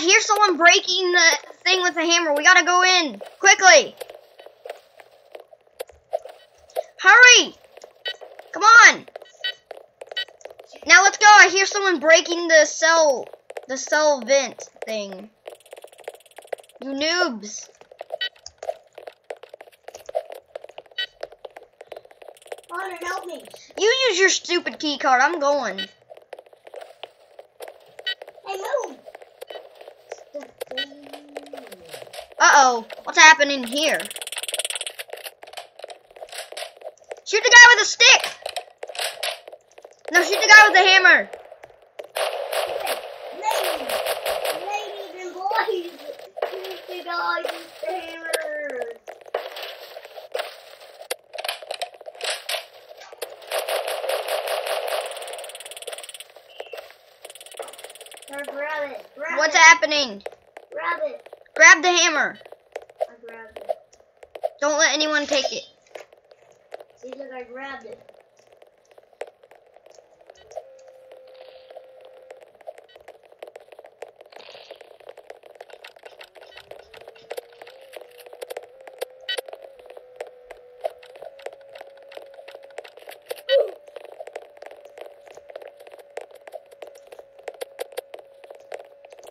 I hear someone breaking the thing with a hammer. We gotta go in quickly. Hurry! Come on! Now let's go. I hear someone breaking the cell, the cell vent thing. You noobs. Connor, help me. You use your stupid key card. I'm going. Uh-oh. What's happening here? Shoot the guy with a stick! No, shoot the guy with the hammer! Ladies, ladies and boys, shoot the guy with the hammer. Now grab it. Grab What's happening? Grab it. Grab the hammer. I grabbed it. Don't let anyone take it. See, look, I grabbed it.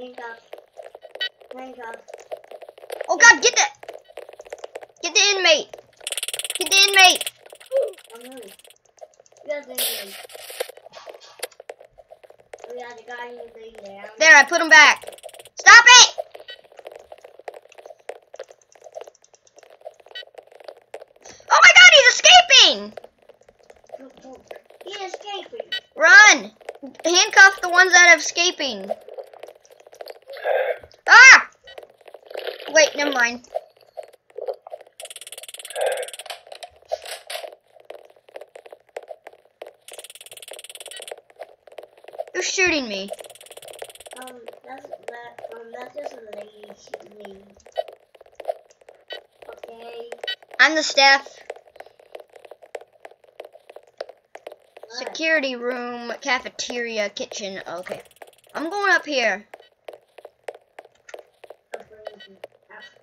Handcuffed. Handcuffed. Oh god, get the Get the inmate. Get the inmate. I'm moving. You guys moving. We got the guy laying down. There, I put him back. Stop it! Oh my god, he's escaping! He escaping. Run! Handcuff the ones that are escaping. Never mind. Who's shooting me? Um, that's that. Um, that's just a lady shooting me. Okay. I'm the staff. What? Security room, cafeteria, kitchen. Okay. I'm going up here asked